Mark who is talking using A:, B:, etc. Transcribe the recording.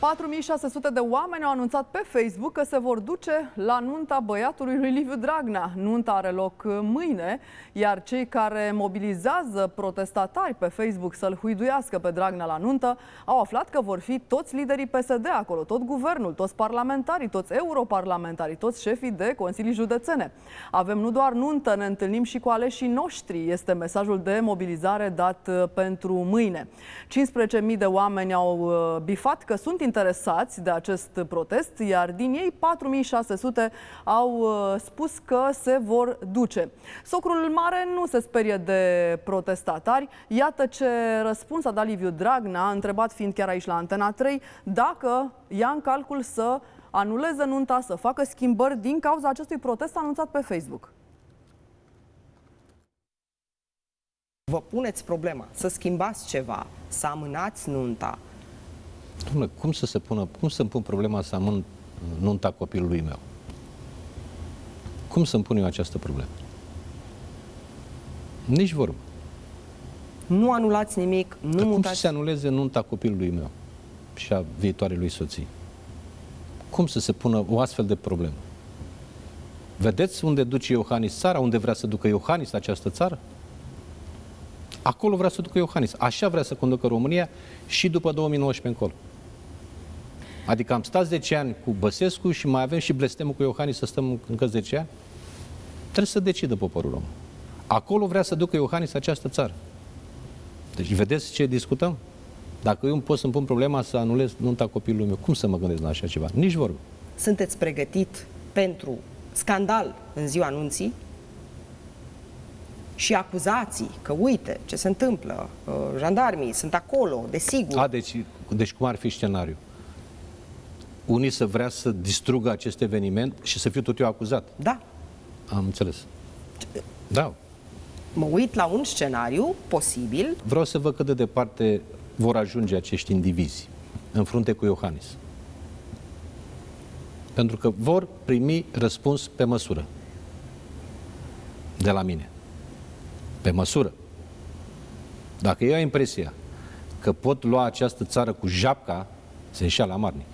A: 4600 de oameni au anunțat pe Facebook că se vor duce la nunta băiatului lui Liviu Dragnea. Nunta are loc mâine, iar cei care mobilizează protestatari pe Facebook să-l huiduiască pe Dragnea la nuntă au aflat că vor fi toți liderii PSD acolo, tot guvernul, toți parlamentarii, toți europarlamentarii, toți șefii de consilii județene. Avem nu doar nuntă, ne întâlnim și cu aleșii noștri, este mesajul de mobilizare dat uh, pentru mâine. 15.000 de oameni au uh, bifat că sunt interesați de acest protest, iar din ei 4600 au uh, spus că se vor duce. Socrul Mare nu se sperie de protestatari. Iată ce răspuns a dat Liviu Dragnea, întrebat fiind chiar aici la Antena 3, dacă ia în calcul să anuleze nunta, să facă schimbări din cauza acestui protest anunțat pe Facebook.
B: Vă puneți problema să schimbați ceva, să amânați nunta,
C: Dom'le, cum să se pună, cum să-mi pun problema să amân nunta copilului meu? Cum să-mi pun eu această problemă? Nici vorbă.
B: Nu anulați nimic, nu
C: Dar cum
B: mutați...
C: să se anuleze nunta copilului meu și a viitoarei lui soții? Cum să se pună o astfel de problemă? Vedeți unde duce Iohannis țara, unde vrea să ducă Iohannis această țară? Acolo vrea să ducă Iohannis. Așa vrea să conducă România și după 2019 încolo. Adică am stat 10 ani cu Băsescu și mai avem și blestemul cu Iohannis să stăm încă 10 ani? Trebuie să decidă poporul român. Acolo vrea să ducă Iohannis această țară. Deci vedeți ce discutăm? Dacă eu pot să-mi pun problema să anulez nunta copilului meu, cum să mă gândesc la așa ceva? Nici vorbă.
B: Sunteți pregătit pentru scandal în ziua anunții și acuzații că uite ce se întâmplă, uh, jandarmii sunt acolo, desigur.
C: A, deci, deci cum ar fi scenariu? Unii să vrea să distrugă acest eveniment și să fiu tot eu acuzat.
B: Da,
C: Am înțeles. Da.
B: mă uit la un scenariu posibil
C: Vreau să văd cât de departe vor ajunge acești indivizi în frunte cu Iohannis. Pentru că vor primi răspuns pe măsură de la mine. Pe măsură. Dacă eu am impresia că pot lua această țară cu japca, se înșeală amarnic.